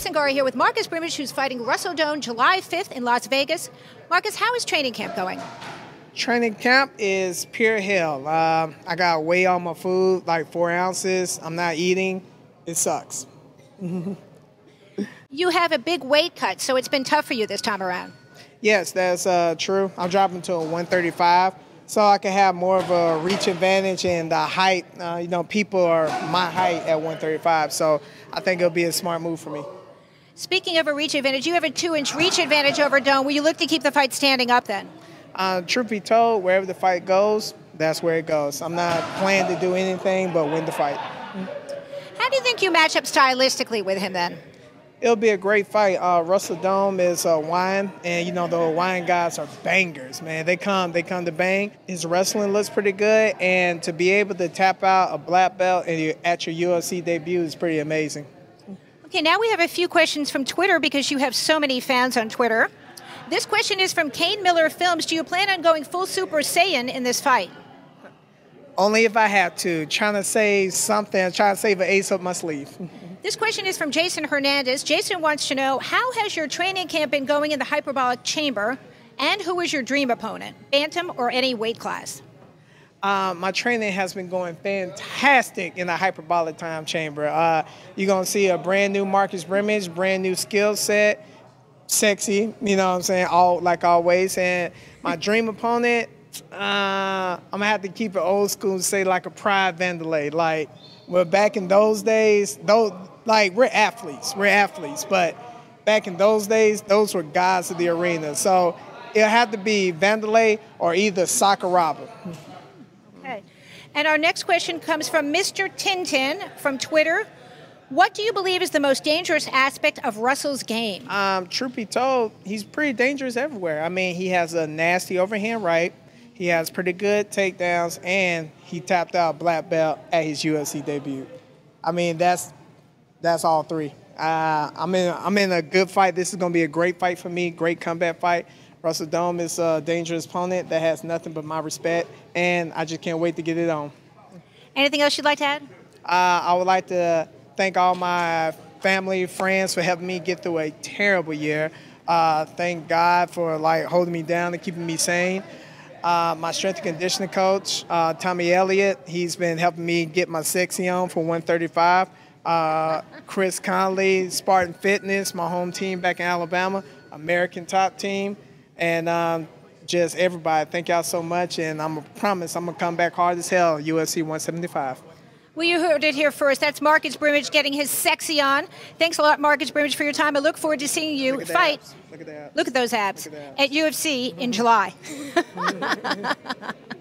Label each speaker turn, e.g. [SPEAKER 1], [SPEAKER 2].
[SPEAKER 1] Cingari here with Marcus Brimage, who's fighting Russell Doane July 5th in Las Vegas. Marcus, how is training camp going?
[SPEAKER 2] Training camp is pure hell. Uh, I got way on my food, like four ounces. I'm not eating. It sucks.
[SPEAKER 1] you have a big weight cut, so it's been tough for you this time around.
[SPEAKER 2] Yes, that's uh, true. I'm dropping to a 135 so I can have more of a reach advantage and the height. Uh, you know, people are my height at 135, so I think it'll be a smart move for me.
[SPEAKER 1] Speaking of a reach advantage, you have a two-inch reach advantage over Doane. Will you look to keep the fight standing up then?
[SPEAKER 2] Uh, truth be told, wherever the fight goes, that's where it goes. I'm not planning to do anything but win the fight.
[SPEAKER 1] How do you think you match up stylistically with him then?
[SPEAKER 2] it'll be a great fight. Uh, Russell Doane is a uh, Hawaiian, and you know the Hawaiian guys are bangers, man. They come, they come to bang. His wrestling looks pretty good, and to be able to tap out a black belt and at your UFC debut is pretty amazing.
[SPEAKER 1] Okay, now we have a few questions from Twitter because you have so many fans on Twitter. This question is from Kane Miller Films. Do you plan on going full Super Saiyan in this fight?
[SPEAKER 2] Only if I have to. Trying to save something, trying to save an ace up my sleeve.
[SPEAKER 1] This question is from Jason Hernandez. Jason wants to know how has your training camp been going in the hyperbolic chamber, and who is your dream opponent, bantam or any weight class?
[SPEAKER 2] Uh, my training has been going fantastic in the hyperbolic time chamber. Uh, you're gonna see a brand new Marcus Brimage, brand new skill set, sexy. You know what I'm saying? All like always. And my dream opponent, uh, I'm gonna have to keep it old school and say like a Pride Vanderlei. Like, well, back in those days, those like we're athletes, we're athletes, but back in those days, those were gods of the arena. So it'll have to be Vanderlei or either Sakuraba.
[SPEAKER 1] And our next question comes from Mr. Tintin from Twitter. What do you believe is the most dangerous aspect of Russell's game?
[SPEAKER 2] Um, truth be told, he's pretty dangerous everywhere. I mean, he has a nasty overhand right. He has pretty good takedowns, and he tapped out black belt at his UFC debut. I mean, that's that's all three. Uh, I'm in I'm in a good fight. This is going to be a great fight for me. Great comeback fight. Russell Doane is a dangerous opponent that has nothing but my respect, and I just can't wait to get it on.
[SPEAKER 1] Anything else you'd like to add?
[SPEAKER 2] Uh, I would like to thank all my family, friends for helping me get through a terrible year. Uh, thank God for like holding me down and keeping me sane. Uh, my strength and conditioning coach, uh, Tommy Elliott, he's been helping me get my sexy on for 135 uh, Chris Conley, Spartan Fitness, my home team back in Alabama, American Top Team, and um, just everybody. Thank y'all so much, and I'm a promise I'm gonna come back hard as hell. UFC 175.
[SPEAKER 1] Well, you heard it here first. That's Marcus Brimage getting his sexy on. Thanks a lot, Marcus Brimage, for your time. I look forward to seeing you fight.
[SPEAKER 2] Look at,
[SPEAKER 1] look at those abs at, at UFC in July.